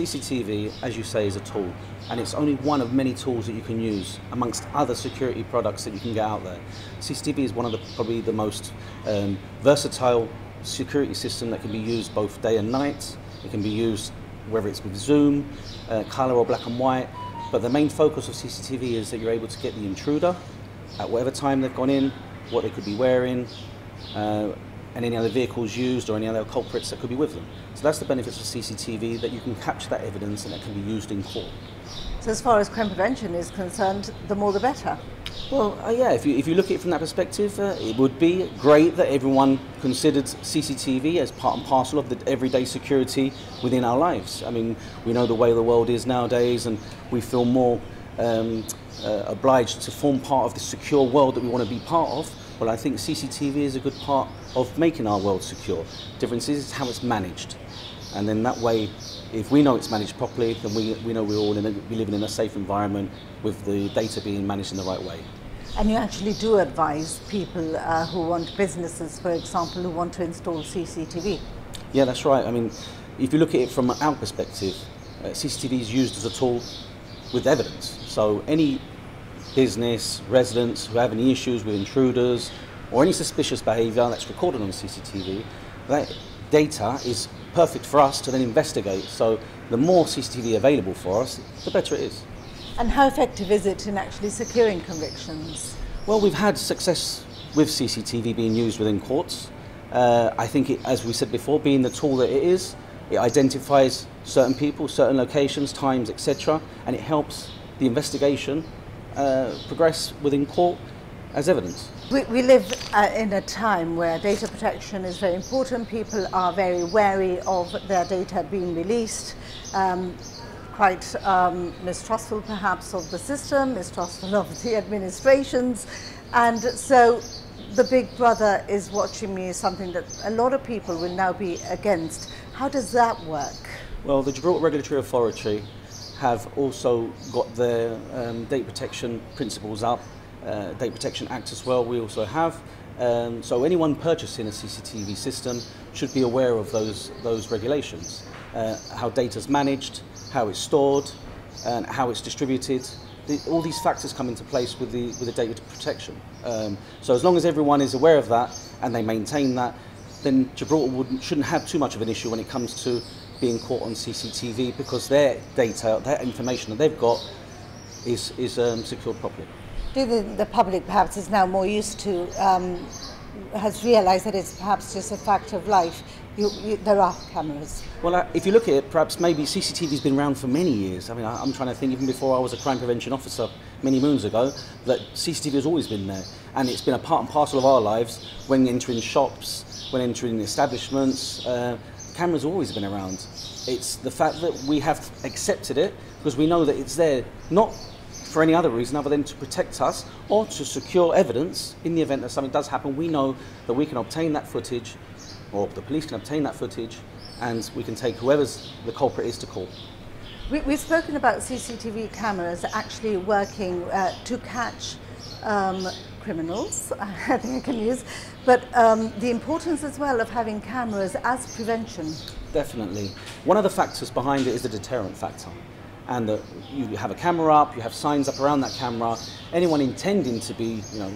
CCTV, as you say, is a tool, and it's only one of many tools that you can use amongst other security products that you can get out there. CCTV is one of the probably the most um, versatile security system that can be used both day and night. It can be used whether it's with zoom, uh, color or black and white. But the main focus of CCTV is that you're able to get the intruder at whatever time they've gone in, what they could be wearing, uh, and any other vehicles used or any other culprits that could be with them. So that's the benefits of CCTV, that you can capture that evidence and it can be used in court. So as far as crime prevention is concerned, the more the better. Well, uh, yeah, if you, if you look at it from that perspective, uh, it would be great that everyone considered CCTV as part and parcel of the everyday security within our lives. I mean, we know the way the world is nowadays, and we feel more um, uh, obliged to form part of the secure world that we want to be part of. Well, I think CCTV is a good part of making our world secure. Difference is how it's managed. And then that way, if we know it's managed properly, then we, we know we're all in a, we living in a safe environment with the data being managed in the right way. And you actually do advise people uh, who want businesses, for example, who want to install CCTV. Yeah, that's right. I mean, if you look at it from our perspective, uh, CCTV is used as a tool with evidence. So any business, residents who have any issues with intruders or any suspicious behaviour that's recorded on CCTV, that data is perfect for us to then investigate. So the more CCTV available for us, the better it is. And how effective is it in actually securing convictions? Well, we've had success with CCTV being used within courts. Uh, I think, it, as we said before, being the tool that it is, it identifies certain people, certain locations, times, etc., and it helps the investigation uh, progress within court as evidence. We, we live uh, in a time where data protection is very important. People are very wary of their data being released, um, quite um, mistrustful perhaps of the system, mistrustful of the administrations. And so the big brother is watching me is something that a lot of people will now be against. How does that work? Well, the Gibraltar Regulatory Authority have also got their um, data protection principles up, uh, Data Protection Act as well, we also have. Um, so anyone purchasing a CCTV system should be aware of those, those regulations. Uh, how data is managed, how it's stored, and how it's distributed. The, all these factors come into place with the, with the data protection. Um, so as long as everyone is aware of that and they maintain that, then Gibraltar shouldn't have too much of an issue when it comes to being caught on CCTV because their data, their information that they've got is, is um, secured properly. Do the, the public perhaps is now more used to, um, has realised that it's perhaps just a fact of life? You, you, there are cameras. Well, uh, if you look at it, perhaps maybe CCTV has been around for many years. I mean, I, I'm trying to think, even before I was a crime prevention officer many moons ago, that CCTV has always been there. And it's been a part and parcel of our lives when entering shops, when entering establishments. Uh, camera's always been around. It's the fact that we have accepted it because we know that it's there not for any other reason other than to protect us or to secure evidence in the event that something does happen. We know that we can obtain that footage or the police can obtain that footage and we can take whoever's the culprit is to court. We, have spoken about CCTV cameras actually working uh, to catch um, criminals, I think I can use, but um, the importance as well of having cameras as prevention. Definitely. One of the factors behind it is the deterrent factor. And that you have a camera up, you have signs up around that camera. Anyone intending to be, you know,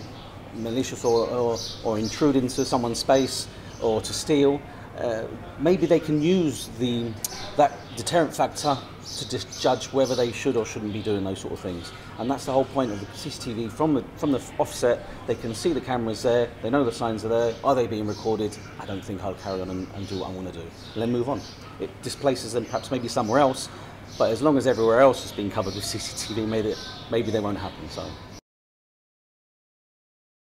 malicious or, or, or intrude into someone's space or to steal, uh, maybe they can use the, that deterrent factor to just judge whether they should or shouldn't be doing those sort of things. And that's the whole point of the CCTV. From the, from the offset, they can see the cameras there, they know the signs are there, are they being recorded? I don't think I'll carry on and, and do what I want to do. And then move on. It displaces them perhaps maybe somewhere else, but as long as everywhere else has been covered with CCTV, maybe, maybe they won't happen. So.